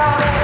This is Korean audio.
사랑